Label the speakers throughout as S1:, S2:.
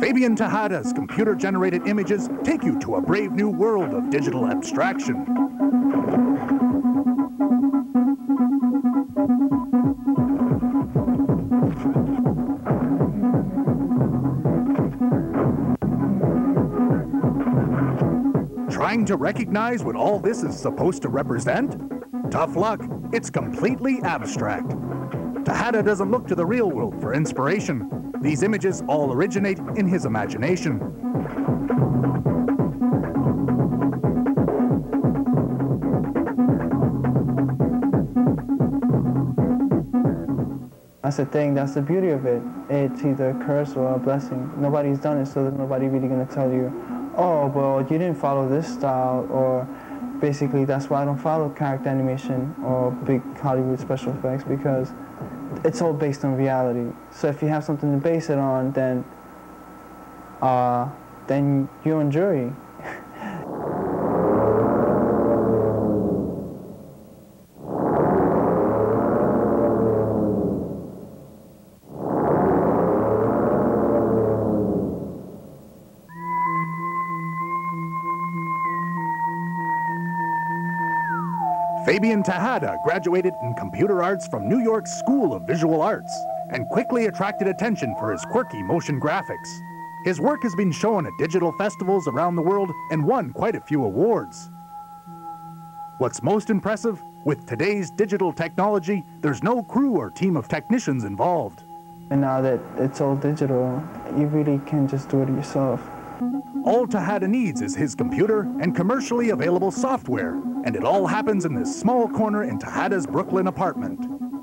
S1: Fabian Tejada's computer-generated images take you to a brave new world of digital abstraction. Trying to recognize what all this is supposed to represent? Tough luck, it's completely abstract. Tejada doesn't look to the real world for inspiration. These images all originate in his imagination.
S2: That's the thing, that's the beauty of it. It's either a curse or a blessing. Nobody's done it, so there's nobody really gonna tell you, oh, well, you didn't follow this style, or basically that's why I don't follow character animation or big Hollywood special effects, because it's all based on reality. So if you have something to base it on, then, uh, then you're on jury.
S1: Fabian Tejada graduated in computer arts from New York's School of Visual Arts and quickly attracted attention for his quirky motion graphics. His work has been shown at digital festivals around the world and won quite a few awards. What's most impressive? With today's digital technology, there's no crew or team of technicians involved.
S2: And now that it's all digital, you really can just do it yourself.
S1: All Tejada needs is his computer and commercially available software, and it all happens in this small corner in Tejada's Brooklyn apartment.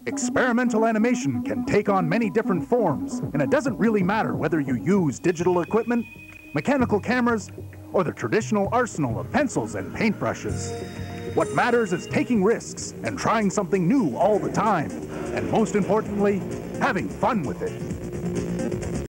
S1: Experimental animation can take on many different forms, and it doesn't really matter whether you use digital equipment, mechanical cameras, or the traditional arsenal of pencils and paintbrushes. What matters is taking risks and trying something new all the time, and most importantly, having fun with it.